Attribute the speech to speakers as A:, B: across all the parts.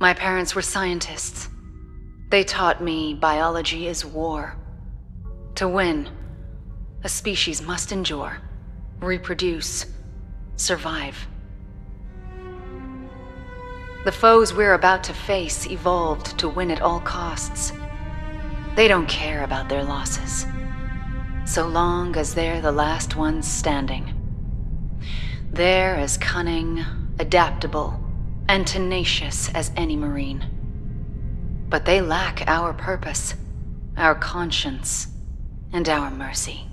A: My parents were scientists. They taught me biology is war. To win, a species must endure, reproduce, survive. The foes we're about to face evolved to win at all costs. They don't care about their losses, so long as they're the last ones standing. They're as cunning, adaptable, and tenacious as any Marine. But they lack our purpose, our conscience, and our mercy.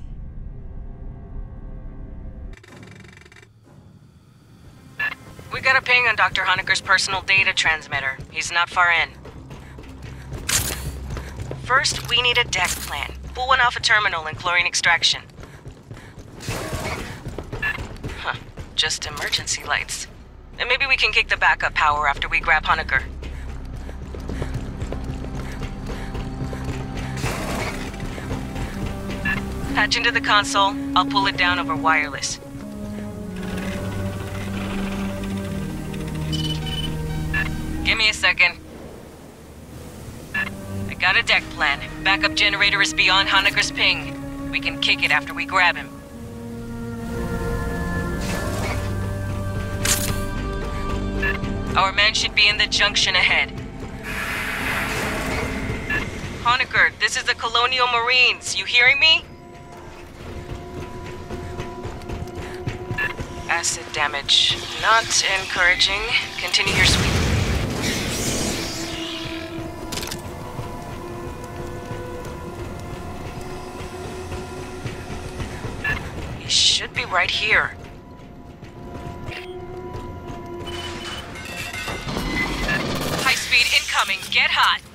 B: We got a ping on Dr. Hoenikker's personal data transmitter. He's not far in. First, we need a deck plan. Pull one off a terminal and chlorine extraction. Huh. Just emergency lights. And maybe we can kick the backup power after we grab Hoenikker. Patch into the console. I'll pull it down over wireless. Give me a second. I got a deck plan. Backup generator is beyond Hoenikker's ping. We can kick it after we grab him. Our men should be in the junction ahead. Hoenikker, this is the Colonial Marines. You hearing me? Acid damage. Not encouraging. Continue your sweep. He should be right here. Hot.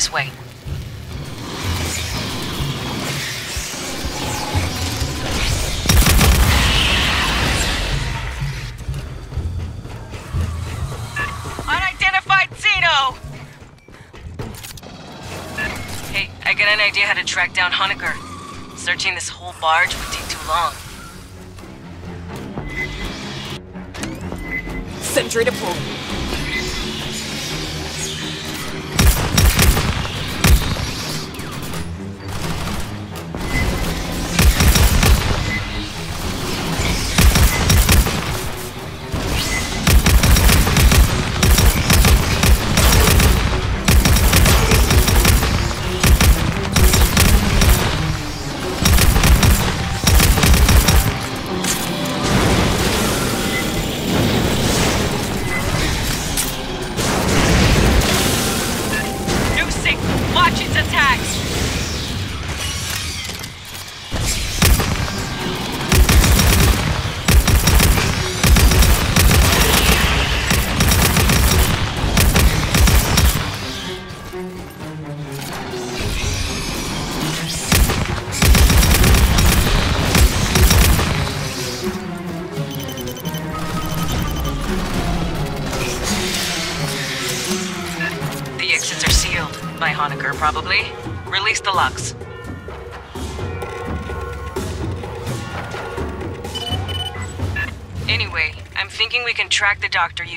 B: This way. Unidentified Xeno! Hey, I got an idea how to track down Hoenikker. Searching this whole barge would take too long.
C: Sentry to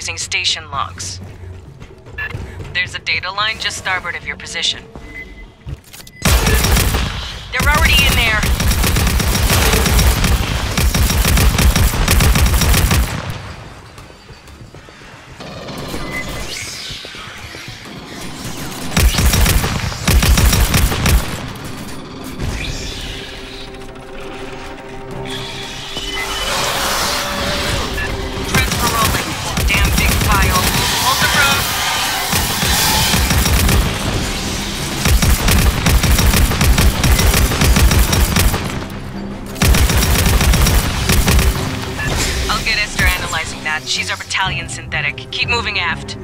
B: using station logs. There's a data line just starboard of your position.
D: She's our battalion synthetic. Keep moving aft.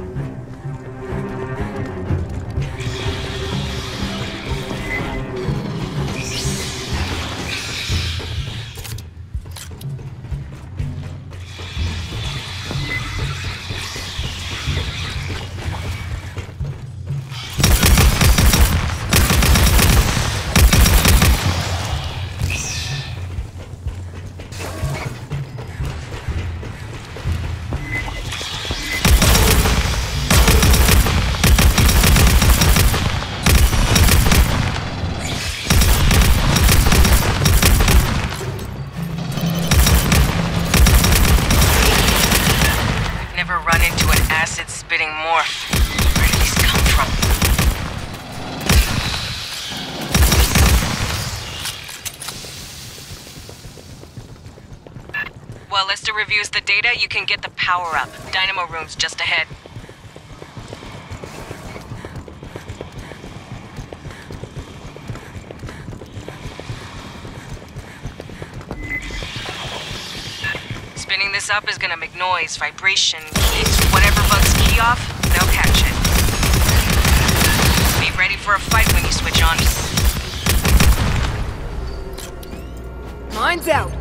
D: The power-up. Dynamo room's just ahead. Spinning this up is gonna make noise, vibration, heat. Whatever bugs key off, they'll catch it. Be ready for a fight when you switch on.
B: Mine's out.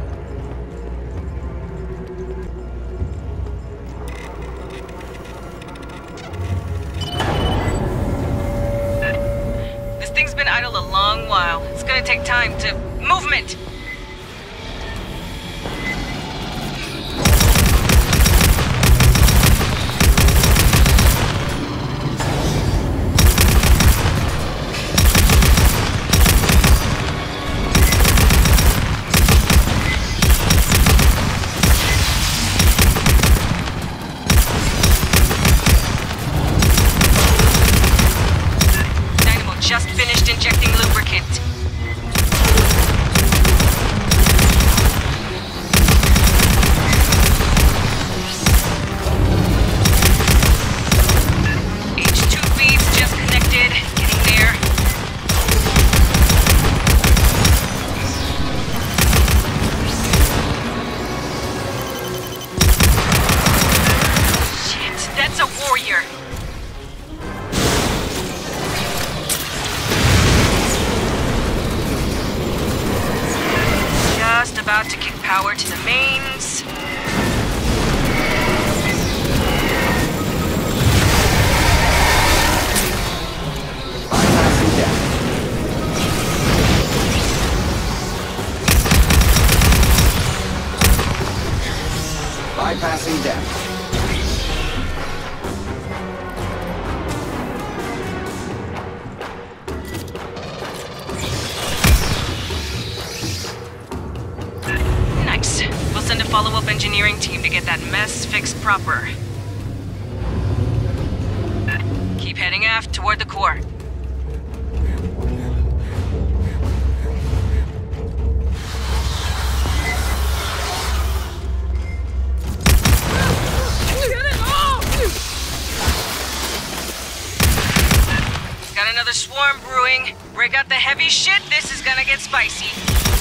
D: Another swarm brewing. Break out the heavy shit. This is gonna get spicy.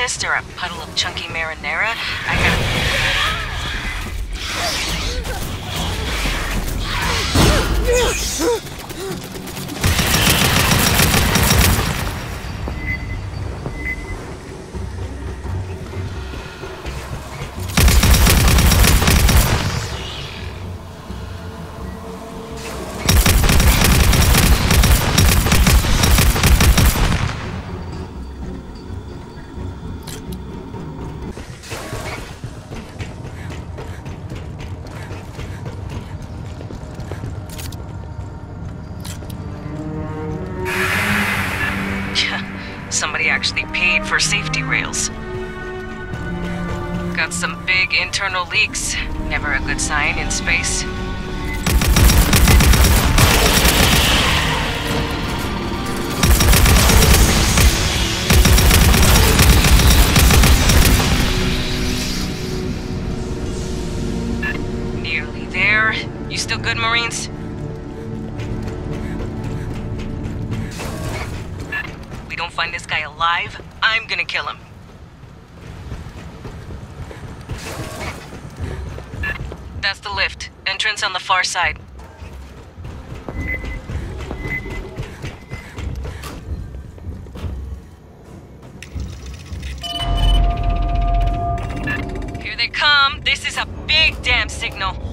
B: Or a puddle of chunky marinara. Somebody actually paid for safety rails. Got some big internal leaks. Never a good sign in space. Nearly there. You still good, Marines? Find this guy alive, I'm gonna kill him. That's the lift. Entrance on the far side. Here they come. This is a big damn signal.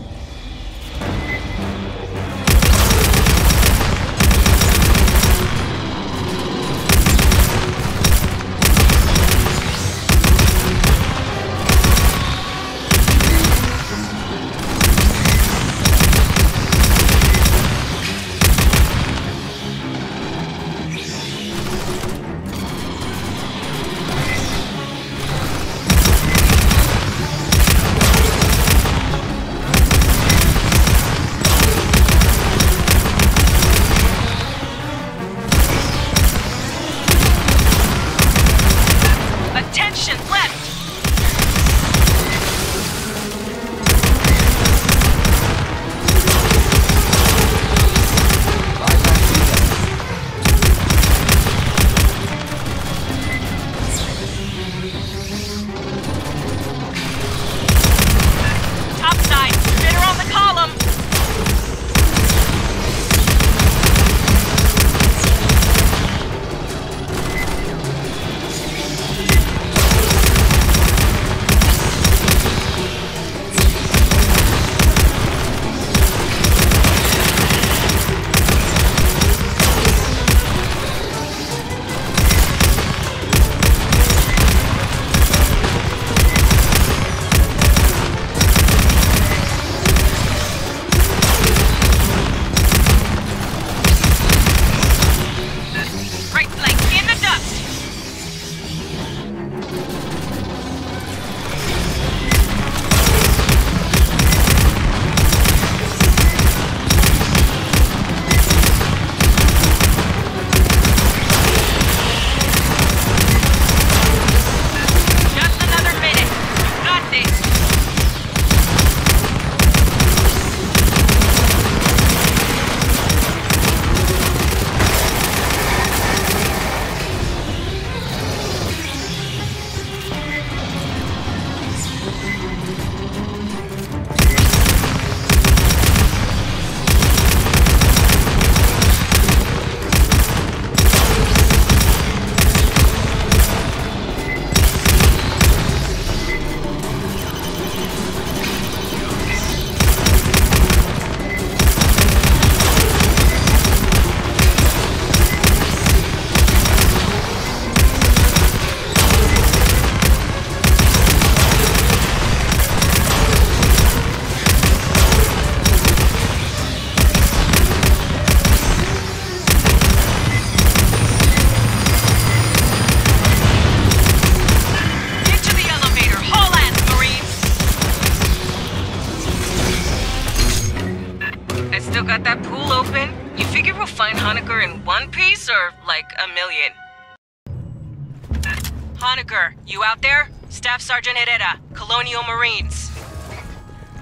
B: Sergeant Herrera, Colonial Marines.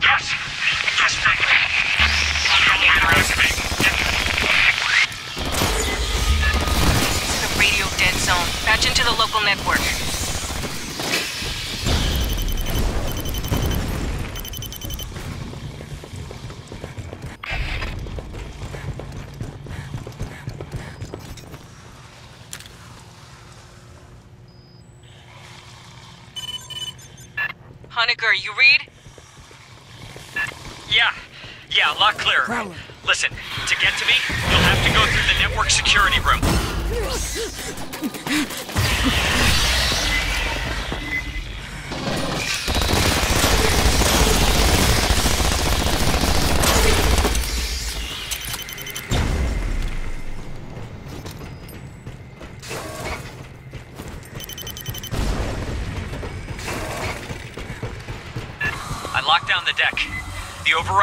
E: Yes! Just thank me.
B: This is a radio dead zone. Patch into the local network.
C: Prowler.
E: Listen, to get to me, you'll have to go through the network security room.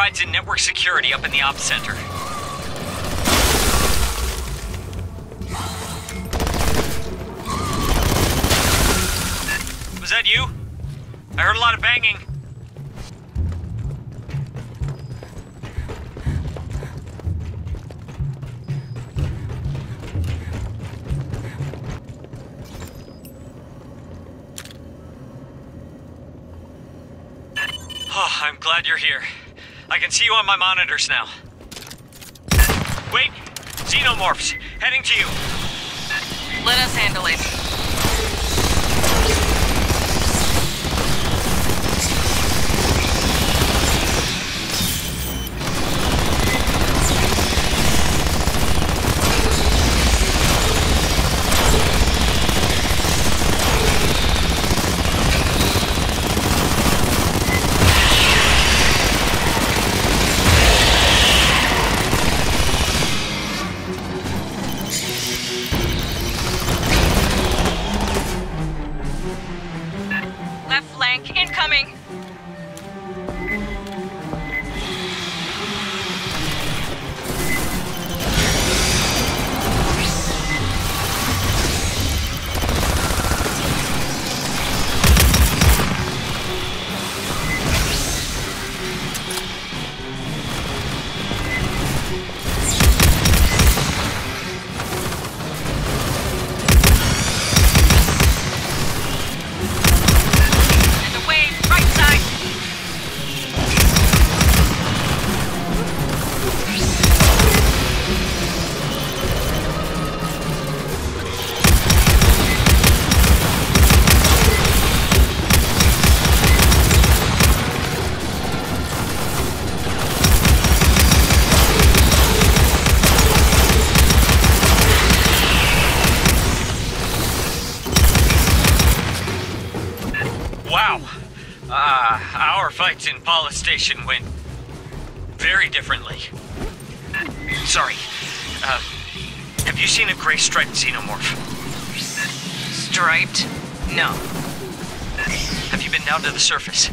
E: Override's in network security up in the ops center. Was that you? I heard a lot of banging. Oh, I'm glad you're here. I can see you on my monitors now. Wait! Xenomorphs! Heading to you!
B: Let us handle it.
E: Uh, our fights in Pala Station went very differently. Sorry. Uh, have you seen a gray striped xenomorph?
B: Striped? No.
E: Have you been down to the surface?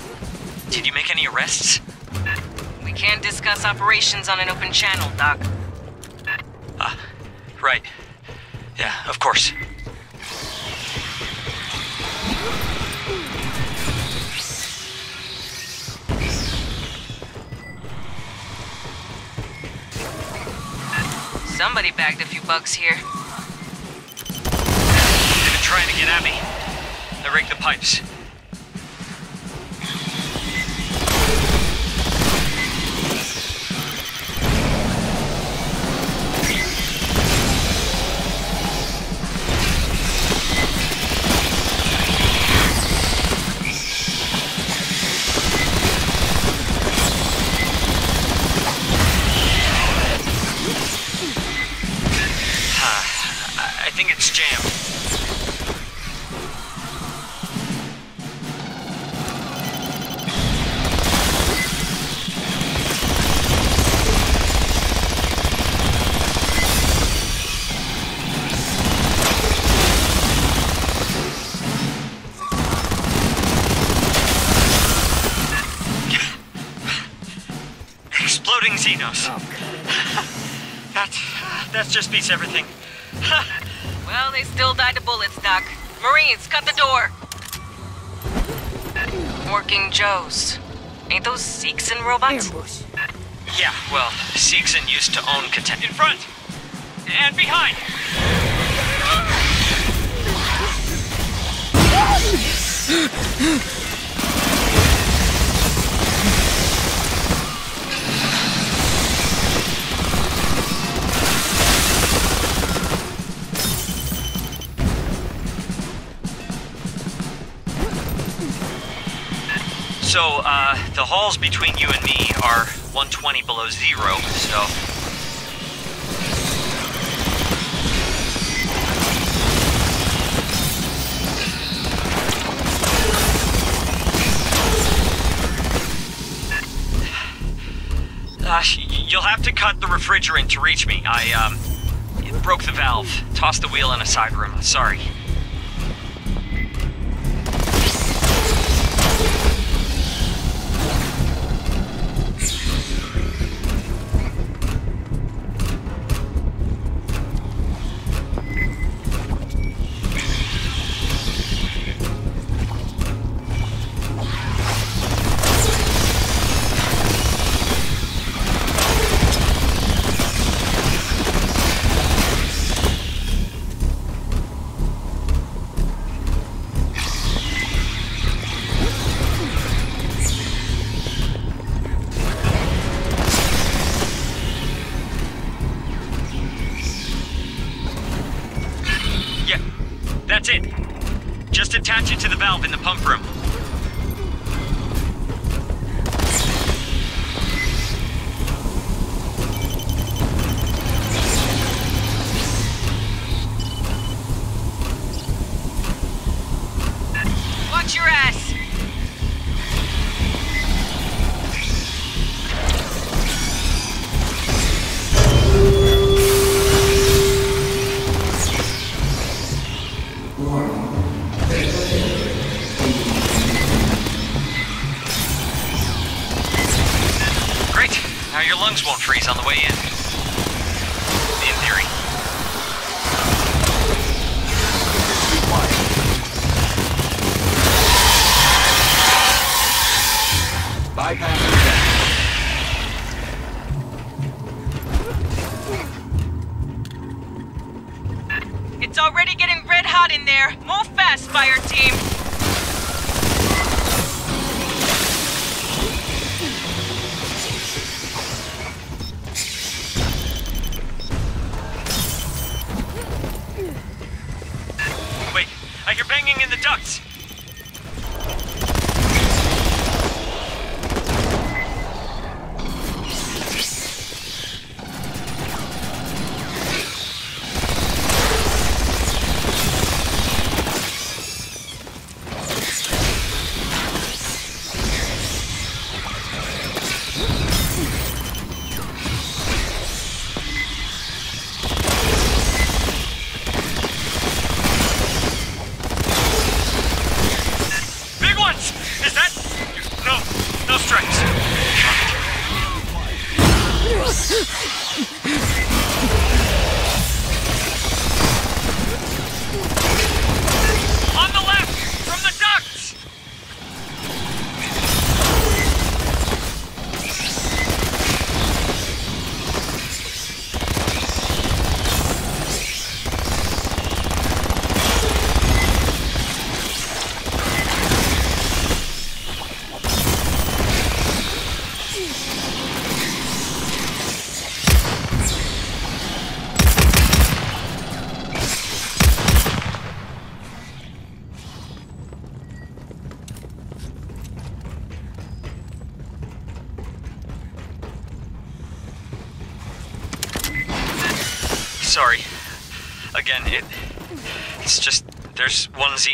E: Did you make any arrests?
B: We can't discuss operations on an open channel, Doc.
E: Ah, right. Yeah, of course.
B: Somebody bagged a few bugs here.
E: They've been trying to get at me. I rigged the pipes. Just beats everything.
B: Well, they still died to bullets, Doc. Marines, cut the door! Working Joes. Ain't those Seegson robots?
C: Ambush.
E: Yeah, well, Seegson used to own Katan. In front! And behind! So, uh, the halls between you and me are 120 below zero, so. You'll have to cut the refrigerant to reach me. I, um, broke the valve. Tossed the wheel in a side room. Sorry.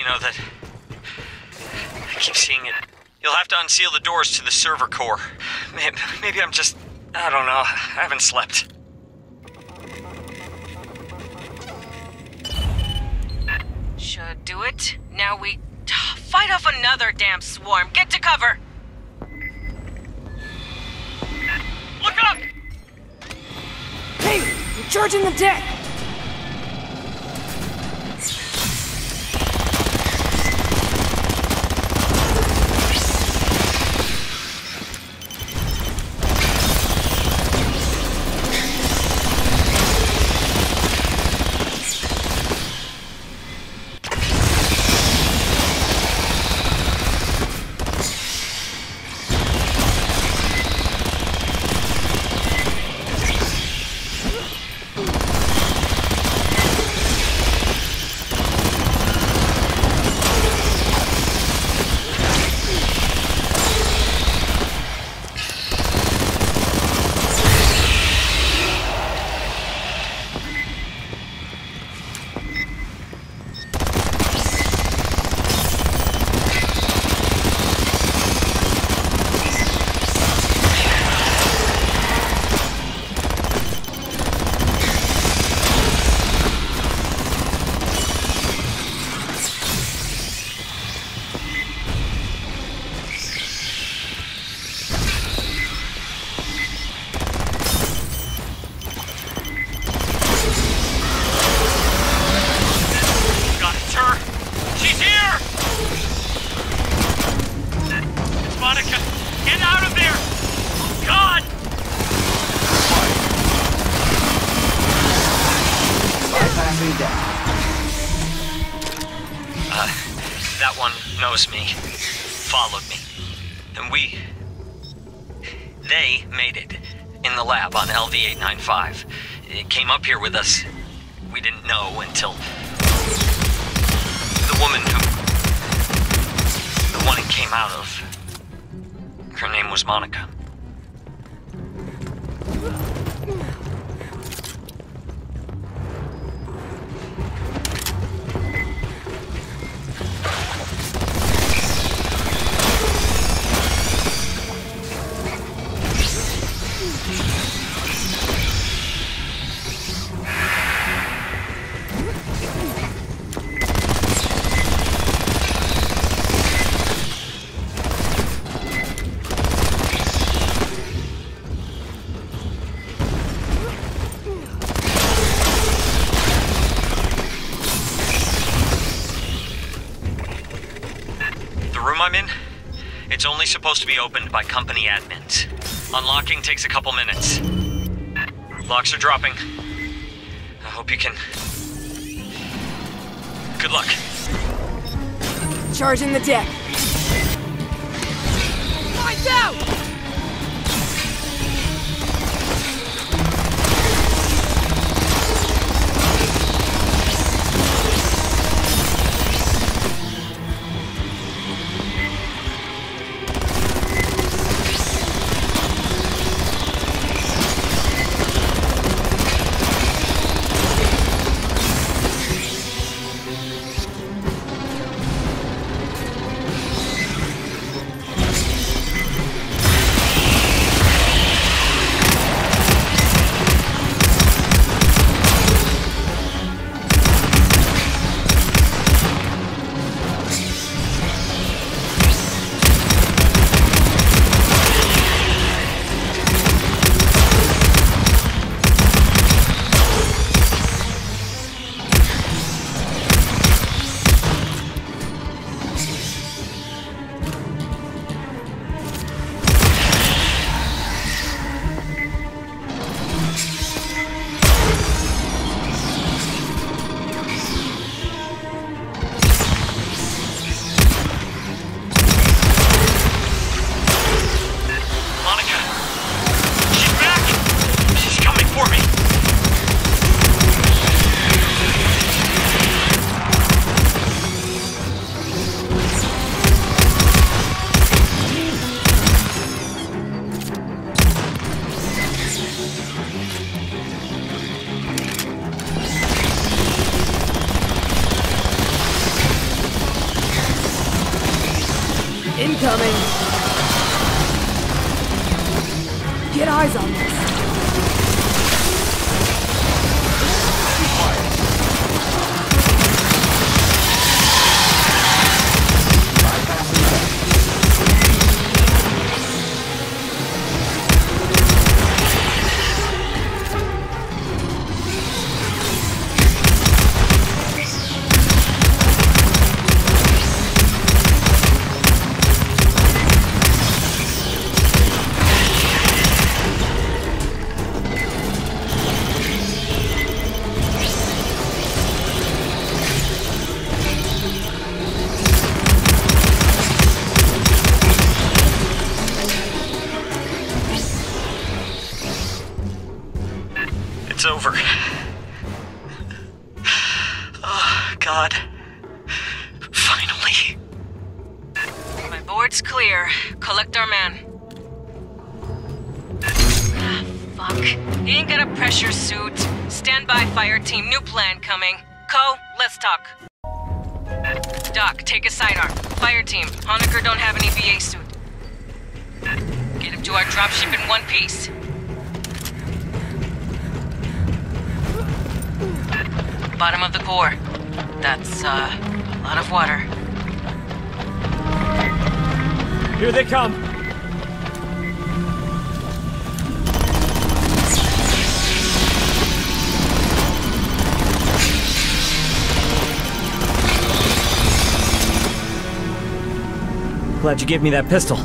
E: know, that... I keep seeing it. You'll have to unseal the doors to the server core. Maybe, maybe I'm just... I don't know. I haven't slept.
B: Should do it. Now we... Fight off another damn swarm. Get to cover!
E: Look up! Hey!
C: You're charging the deck!
E: five. It came up here with us. be opened by company admins. Unlocking takes a couple minutes. Locks are dropping. I hope you can... Good luck.
C: Charging the deck. Find out!
B: Bottom of the core. That's, uh, a lot of water.
F: Here they come! Glad you gave me that pistol.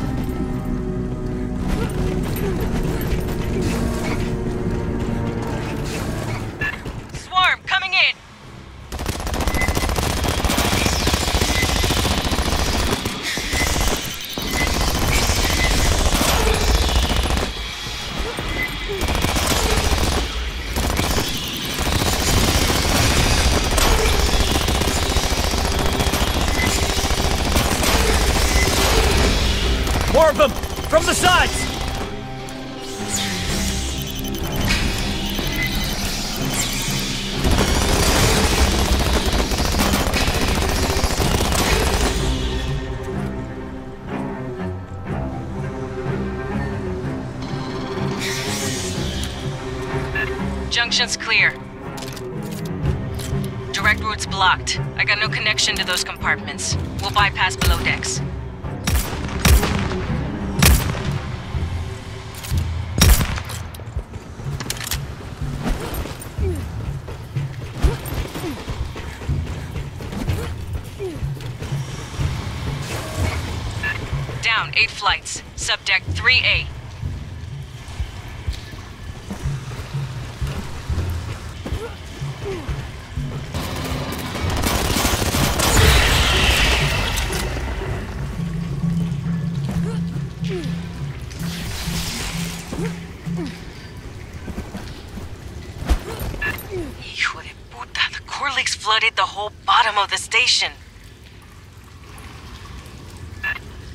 F: outcome of the
B: station.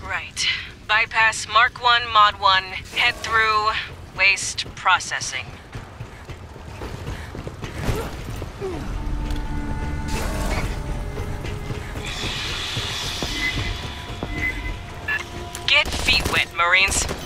B: Right. Bypass Mark 1, Mod 1, head through waste processing. Get feet wet, Marines.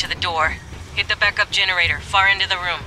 B: to the door. Hit the backup generator, far into the room.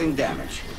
G: Assessing damage.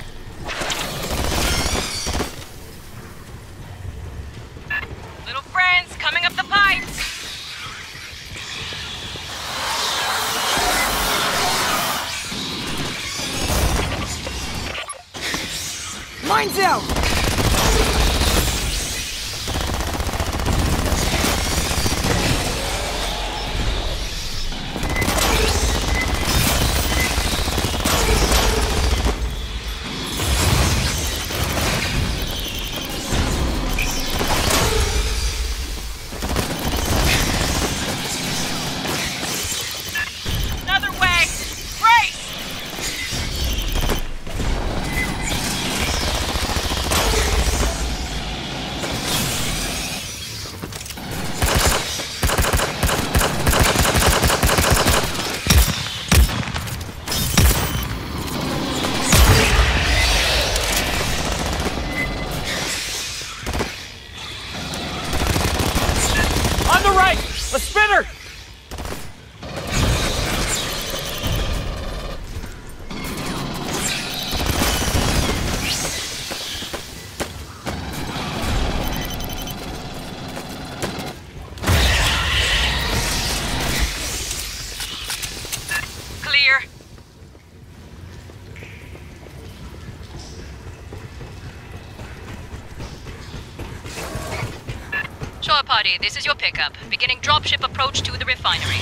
H: Shore Party, this is your pickup. Beginning dropship approach to the refinery.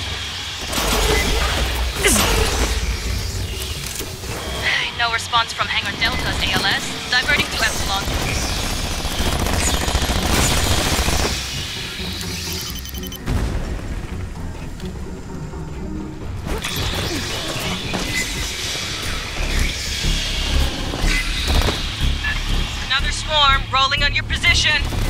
H: no response from Hangar Delta's ALS. Diverting to Epsilon.
B: Another swarm rolling on your position.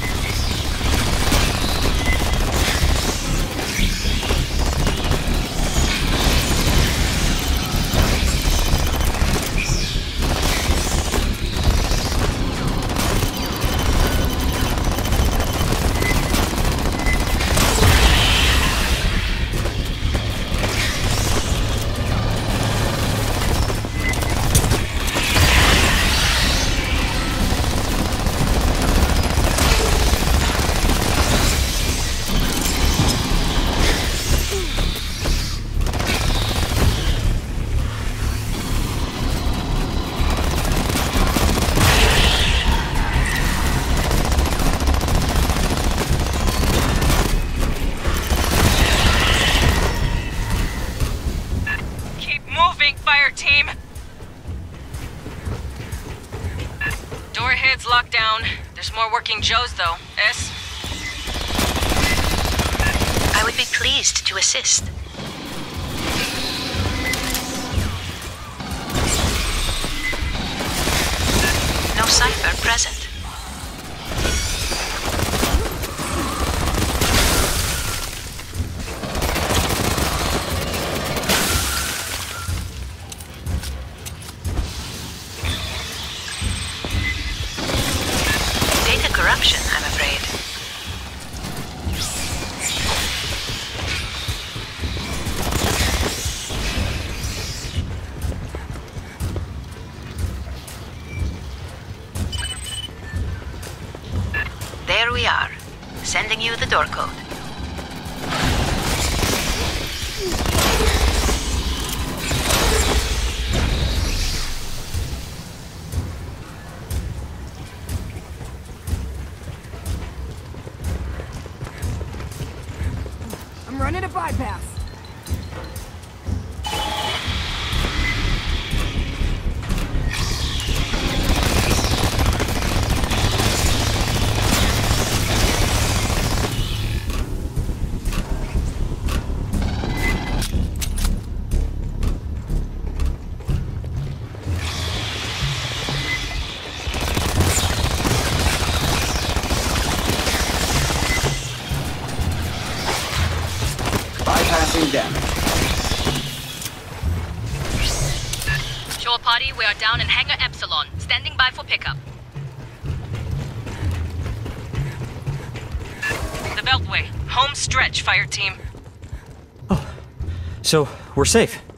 B: So, we're safe.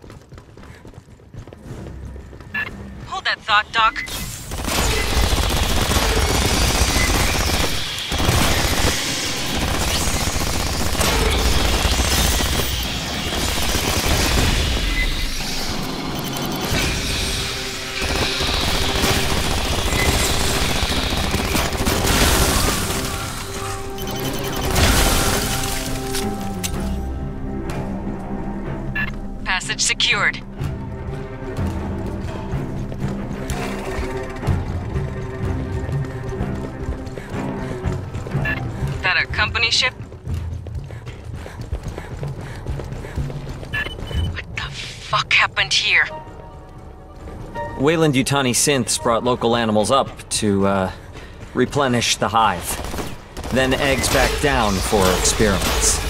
H: here.
B: Weyland Yutani synths brought local animals up to, uh, replenish the hive, then eggs back down for experiments.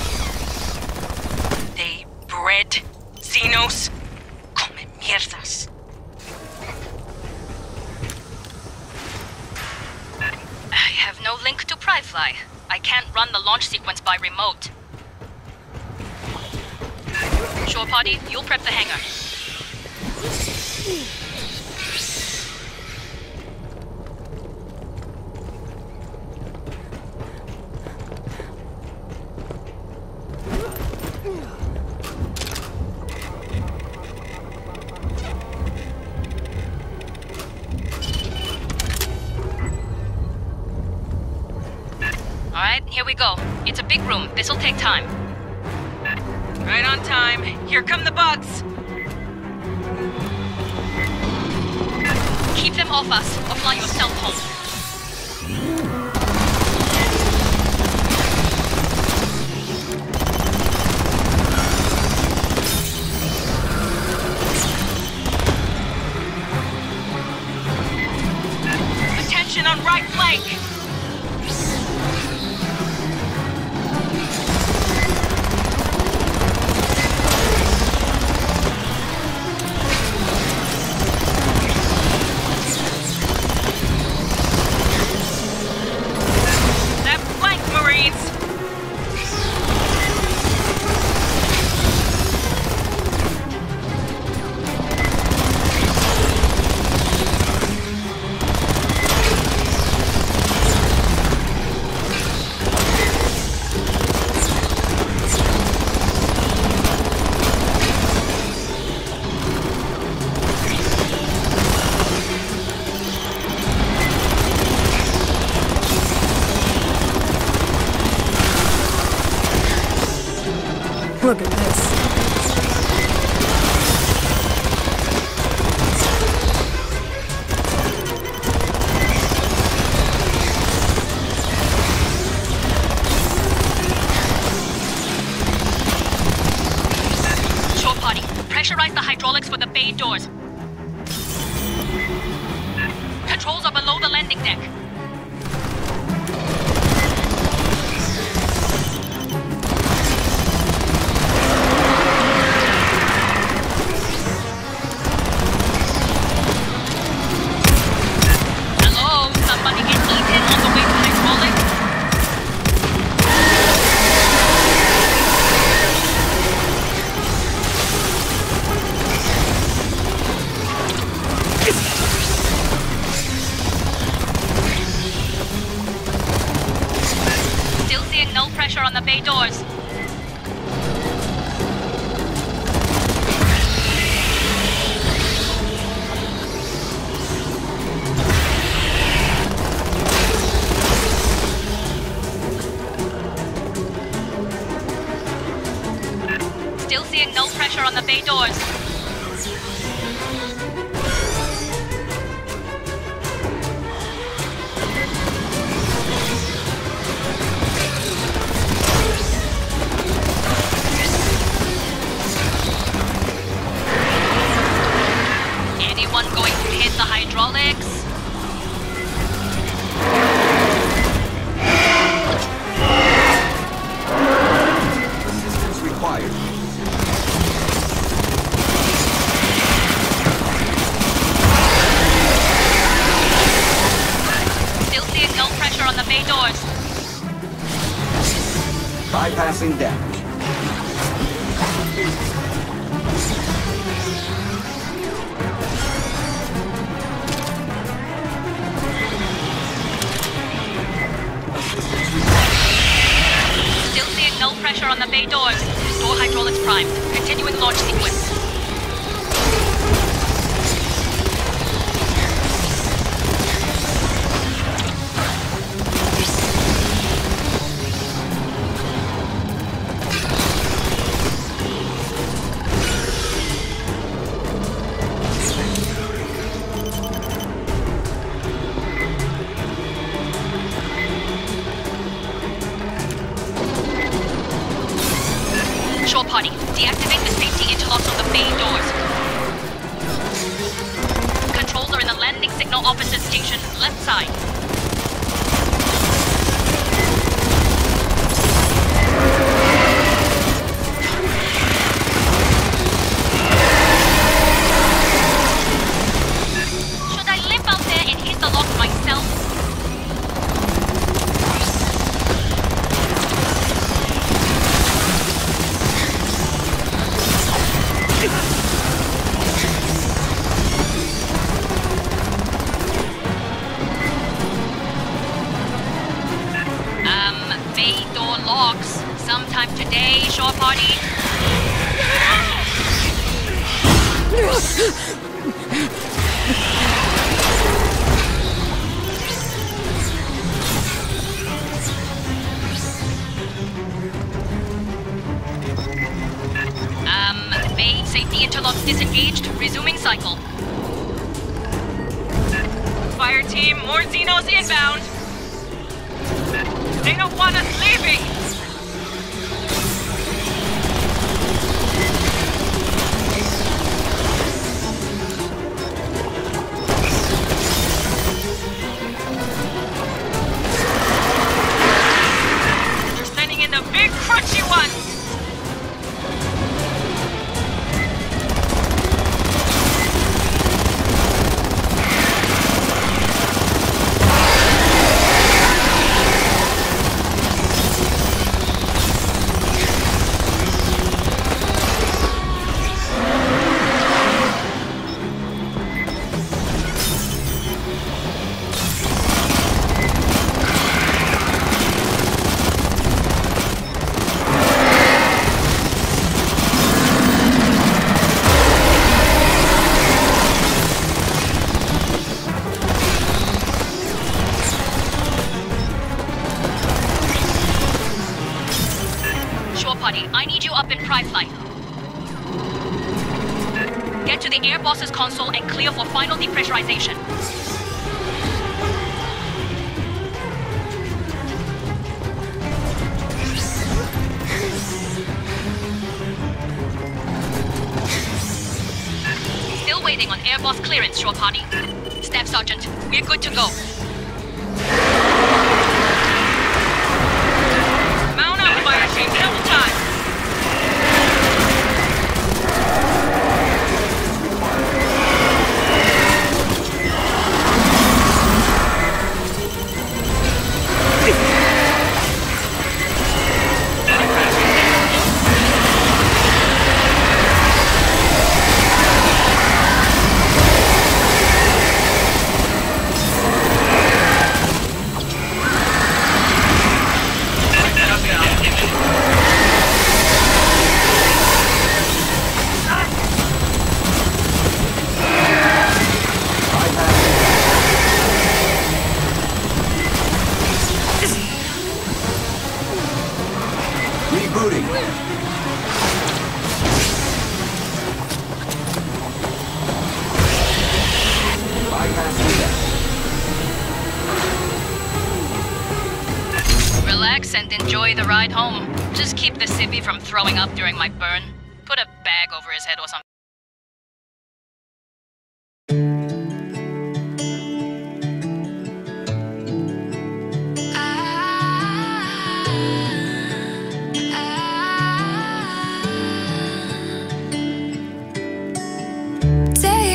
H: on right flank. pressure on the bay doors. Shore party. Deactivate the safety interlocks on the bay doors. Controls are in the landing signal officer station, left side. And enjoy the ride home. Just keep the sippy from throwing up during my burn. Put a bag over his head or something.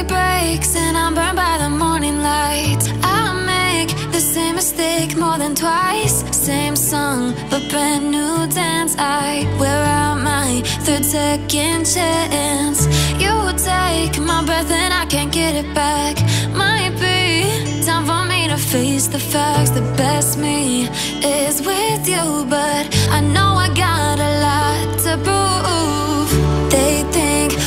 I: Breaks and I'm burned by the song, but brand new dance. I wear out my third second chance. You take my breath and I can't get it back. Might be time for me to face the facts. The best me is with you, but I know I got a lot to prove.